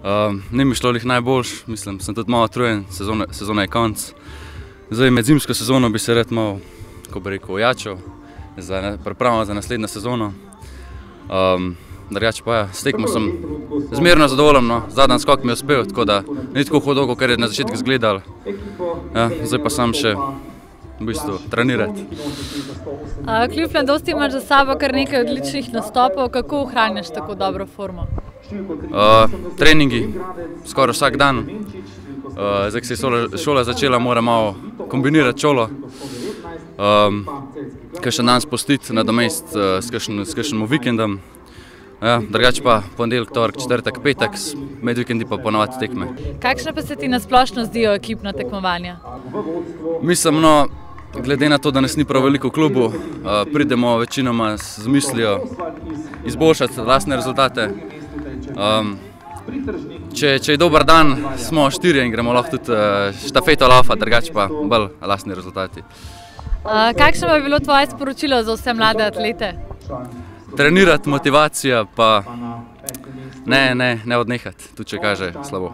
Um, ni mi šlo jih najboljš, mislim, sem tudi malo utrujen, sezone, sezone je konc. Zdaj med zimsko sezono bi se rad malo, ko bi rekel, ojačal, za, pripravljal za naslednjo sezono. Um, Drugače pa ja, s tekmo sem zmerno zadovoljen, no. zadnji skok mi je uspel, tako da ni tako hudo, kot je na začetku izgledal. Ja, zdaj pa sam še v bistvu trenirati. Uh, kljub mladosti imaš za sabo kar nekaj odličnih nastopov, kako ohranjaš tako dobro formo? Uh, treningi, skoraj vsak dan. Uh, zdaj, ko se je šola, šola začela, moram malo kombinirati šolo. Um, kaj še dan spustiti na domest uh, s kakšnim vikendom. Ja, drugače pa ponedeljek, torek, četrtek, petek, med vikendi pa ponovadi tekme. Kakšne pa se ti nasplošno zdijo ekipna tekmovanja? Mislim, no, glede na to, da nas ni prav veliko v klubu, uh, pridemo večinoma z mislijo izboljšati lastne rezultate. Um, če, če je dober dan, smo štirje in gremo lahko tudi uh, štafeto laufa, drugače pa bolj lastni rezultati. Uh, kakšno je bilo tvoje sporočilo za vse mlade atlete? Trenirati, motivacija, pa ne, ne, ne odnehati, tudi če kaže slabo.